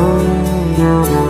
Oh,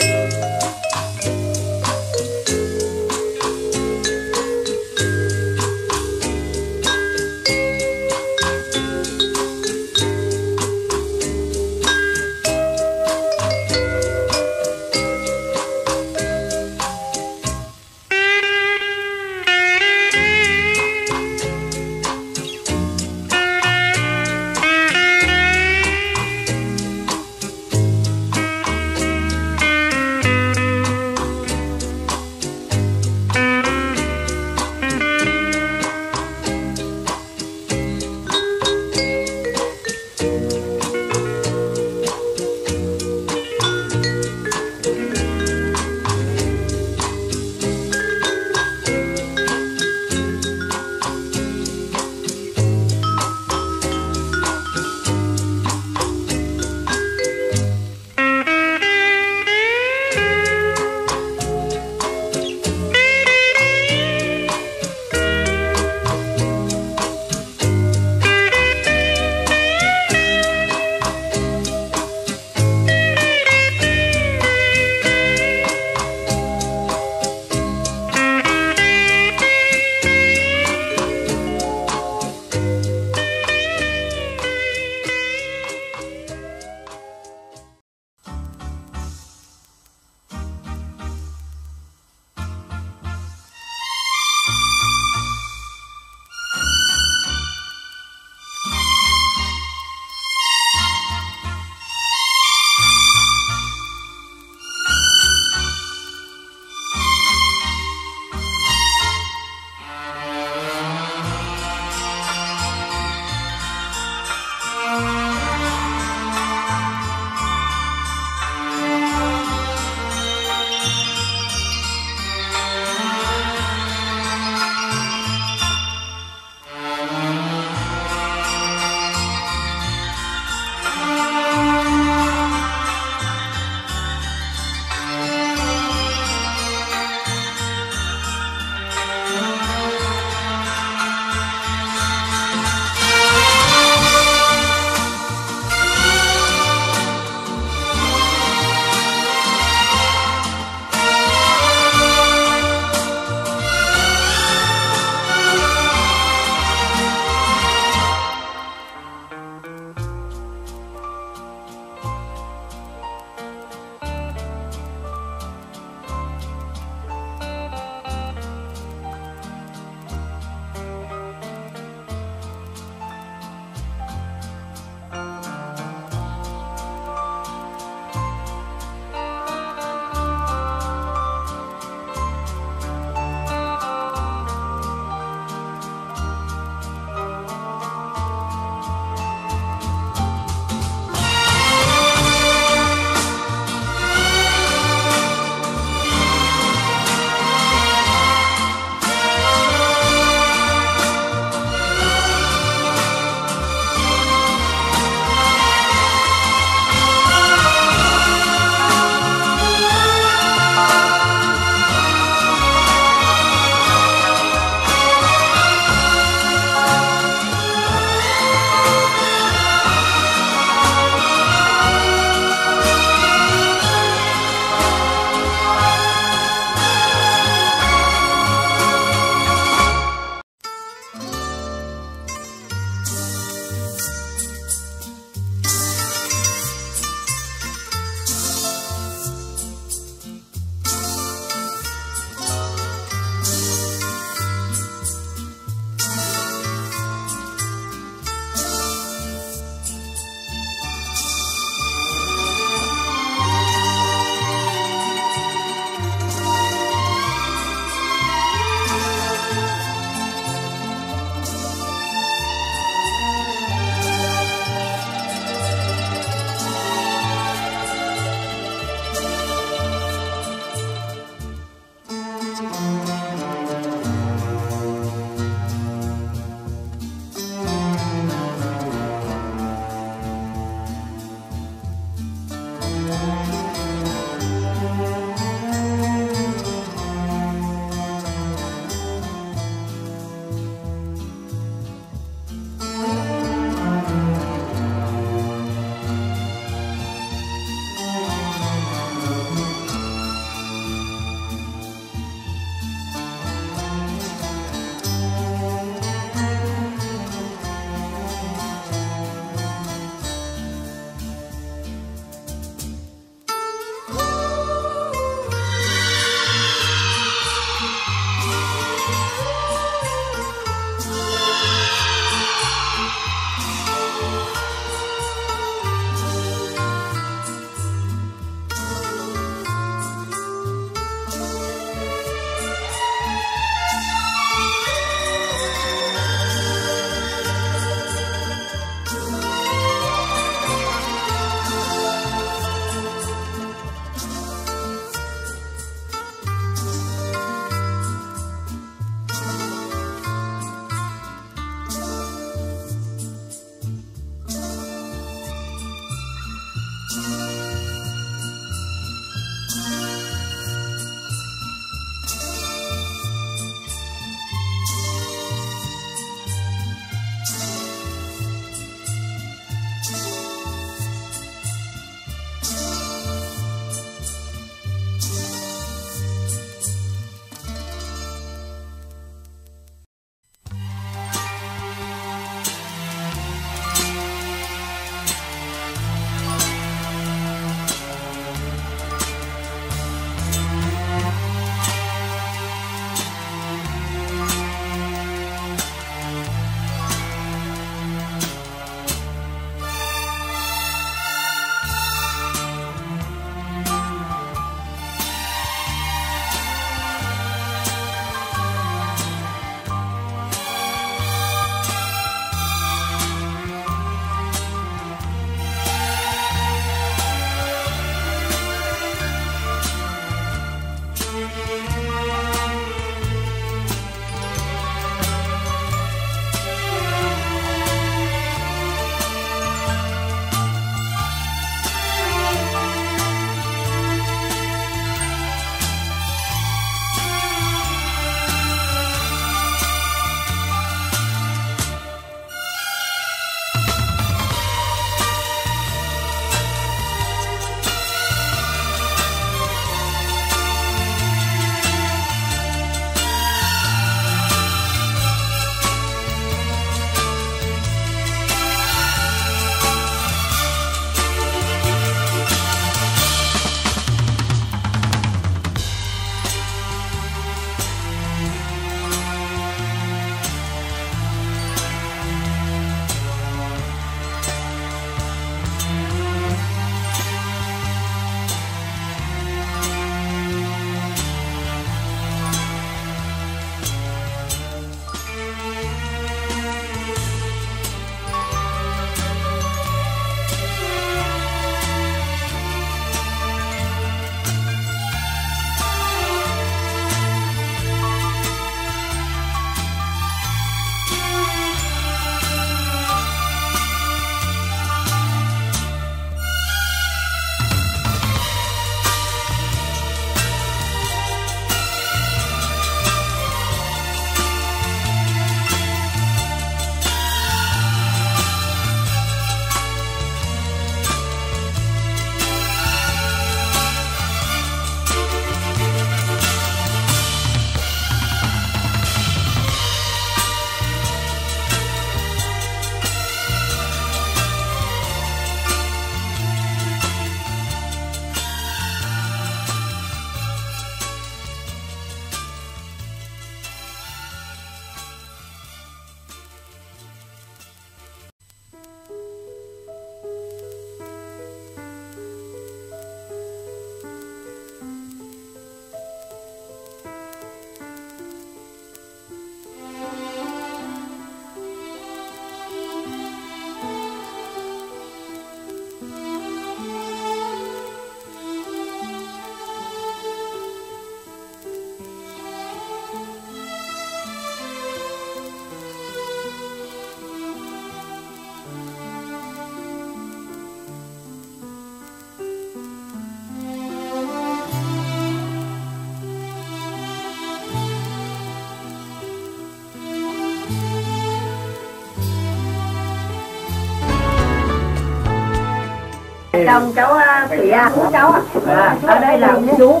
chồng cháu à, thủy à chú cháu À, ở đây là ông chú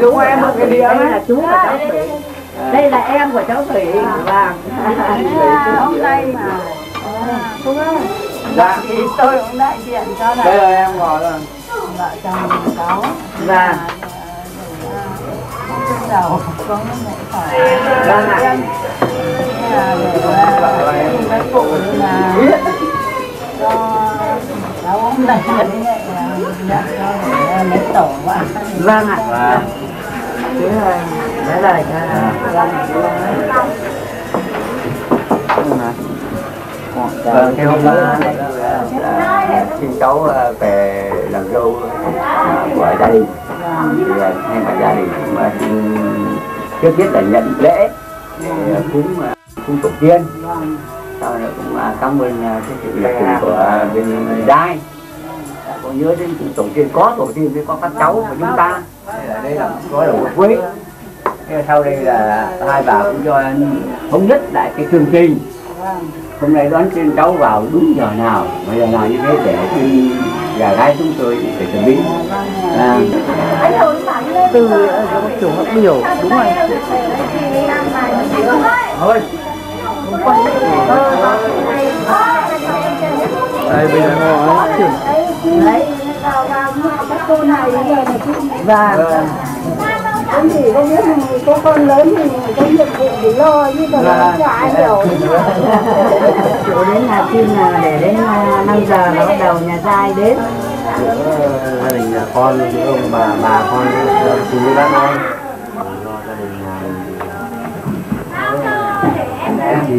Chú em ở đây là chú của cháu thủy đây là em của cháu thủy vâng. Hôm nay mà. Phúc ơi Dạ. thì tôi cũng đại diện cho Đây là là em gọi rồi. vợ chồng cháu. Dạ. trên đầu có mẹ khỏi Vâng ạ. là để các cụ là cho để lấy tổ vâng ạ. Dạ. chú ơi nói lời cho Vâng, cái hôm đó là xin cháu về làm dâu của gia đình. Thì ờ, thay mặt gia đình ờ, xin trước nhất là nhận lễ để cúng cúng tổ tiên. Sau đó cũng cảm ơn cái sự nhiệt tình của bên giai có nhớ đến tổ tiên có tổ tiên mới có các cháu của chúng ta đây là đây là có là một quý Thế sau đây là hai bà cũng cho thống nhất lại cái chương trình hôm nay đón trên cháu vào đúng giờ nào bây giờ nào như thế để gà gái chúng tôi để chuẩn bị à, từ chủ hợp biểu đúng rồi thôi Đây bây giờ ngồi đấy và con thì không vâng. vâng. biết mình có con lớn thì có nhiệm vụ để lo như còn vâng. là cho ai hiểu. Chiều đến là phim là để đến à, 5 giờ là bắt đầu nhà trai đến. Ờ, gia đình nhà con ông bà bà con ờ, chú bác con. Gia đình ờ, chị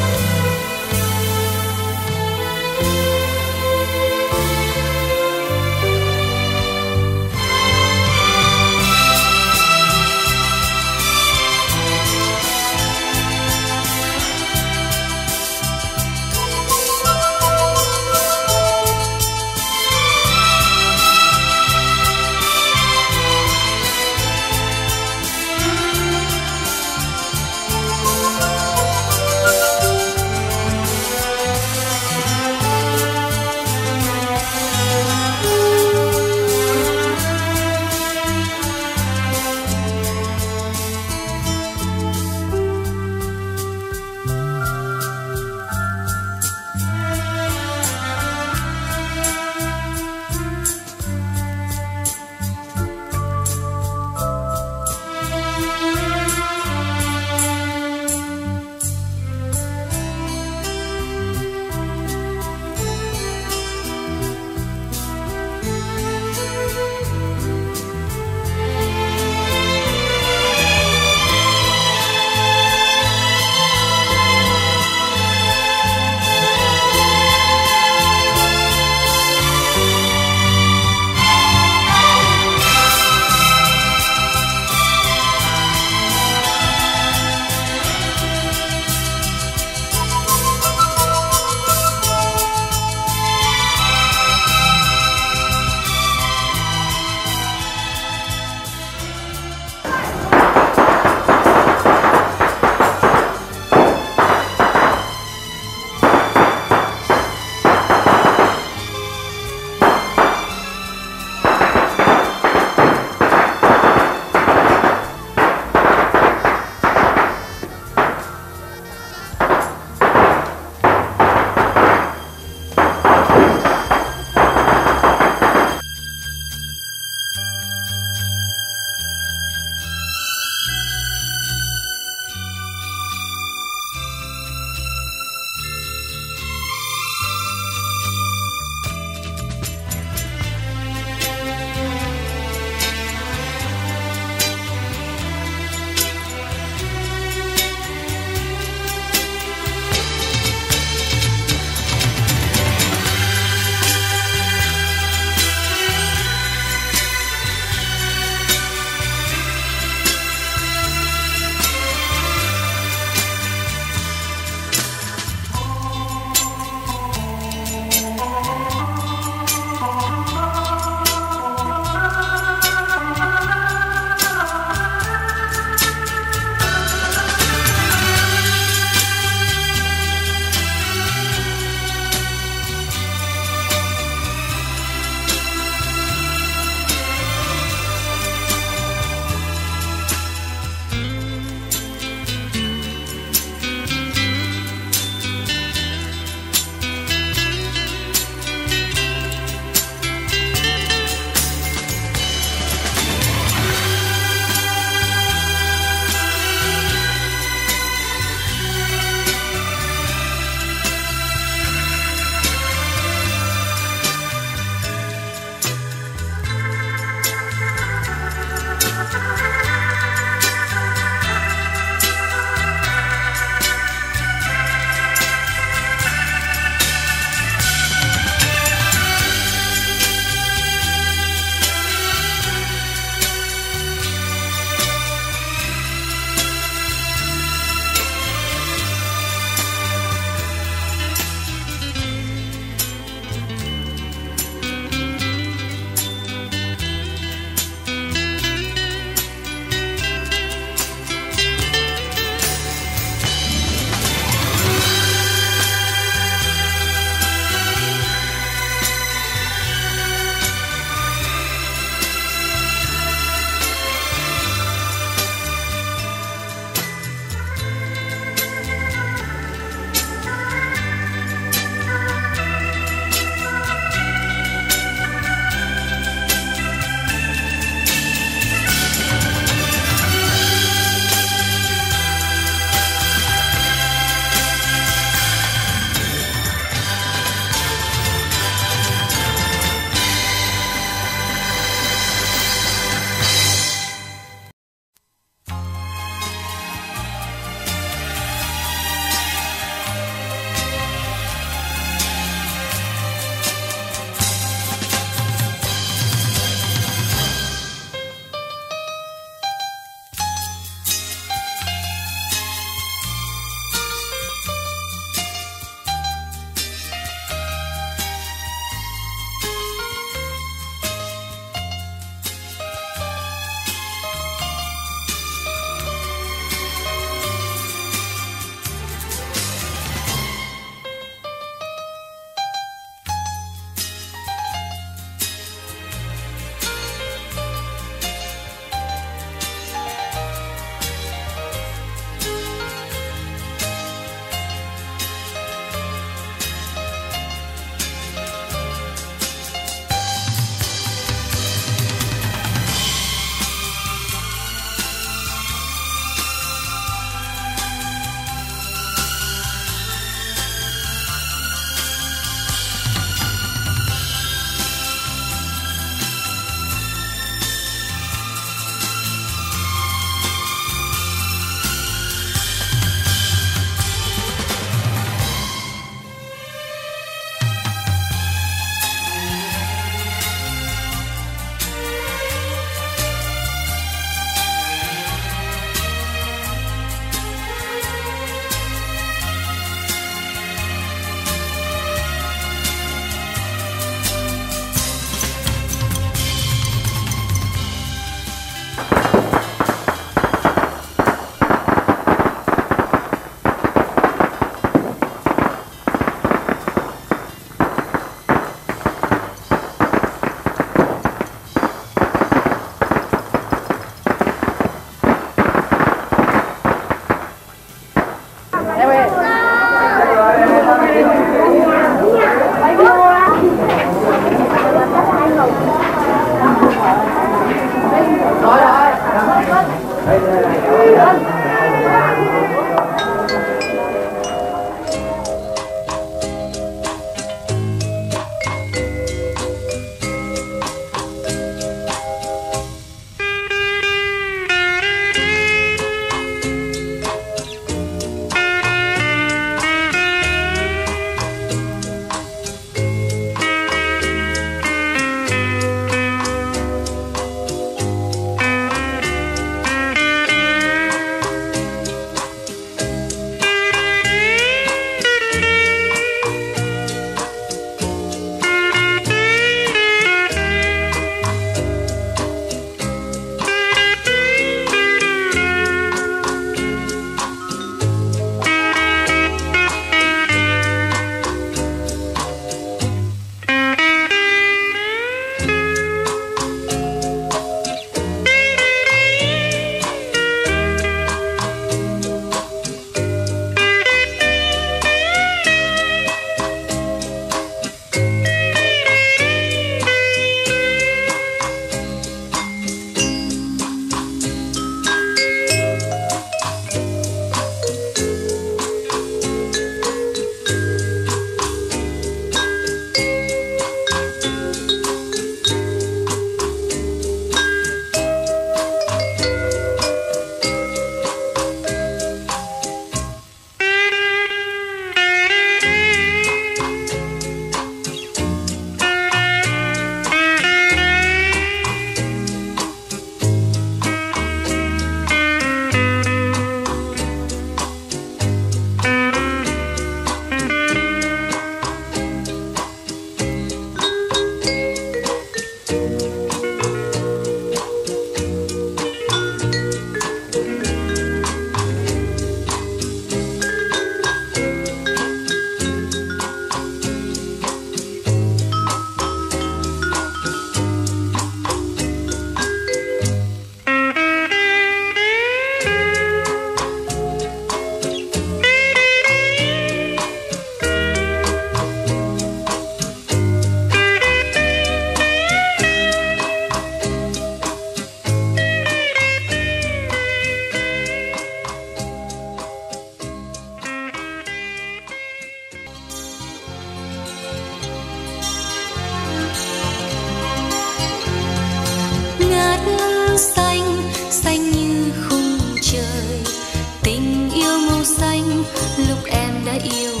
yêu